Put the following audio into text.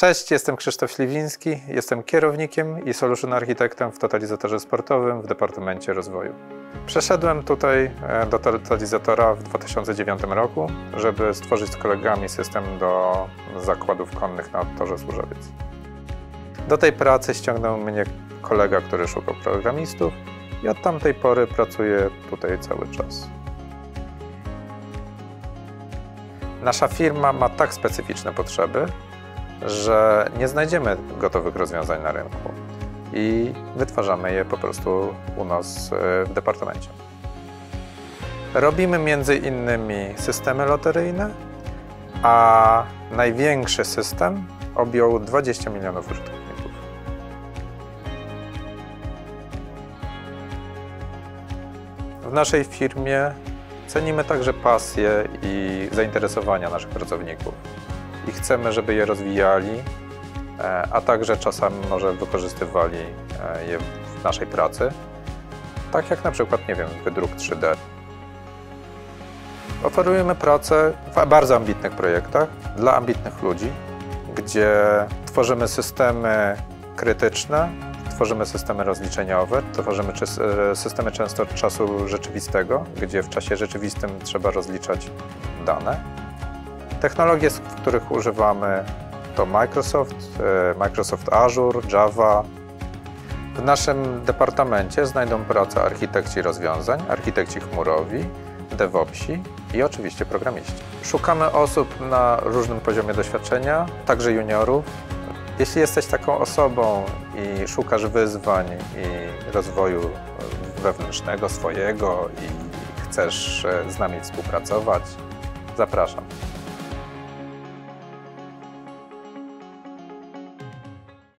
Cześć, jestem Krzysztof Śliwiński, jestem kierownikiem i solution architektem w totalizatorze sportowym w Departamencie Rozwoju. Przeszedłem tutaj e, do totalizatora w 2009 roku, żeby stworzyć z kolegami system do zakładów konnych na torze Służewiec. Do tej pracy ściągnął mnie kolega, który szukał programistów i od tamtej pory pracuję tutaj cały czas. Nasza firma ma tak specyficzne potrzeby, że nie znajdziemy gotowych rozwiązań na rynku i wytwarzamy je po prostu u nas e, w departamencie. Robimy między innymi systemy loteryjne, a największy system objął 20 milionów użytkowników. W naszej firmie cenimy także pasję i zainteresowania naszych pracowników i chcemy, żeby je rozwijali, e, a także czasami może wykorzystywali e, je w naszej pracy, tak jak na przykład, nie wiem, wydruk 3D. Oferujemy pracę w bardzo ambitnych projektach dla ambitnych ludzi, gdzie tworzymy systemy krytyczne, tworzymy systemy rozliczeniowe, tworzymy e, systemy często czasu rzeczywistego, gdzie w czasie rzeczywistym trzeba rozliczać dane. Technologie, których używamy to Microsoft, e, Microsoft Azure, Java. W naszym departamencie znajdą pracę architekci rozwiązań, architekci chmurowi, DevOpsi i oczywiście programiści. Szukamy osób na różnym poziomie doświadczenia, także juniorów. Jeśli jesteś taką osobą i szukasz wyzwań i rozwoju wewnętrznego swojego i chcesz e, z nami współpracować, zapraszam.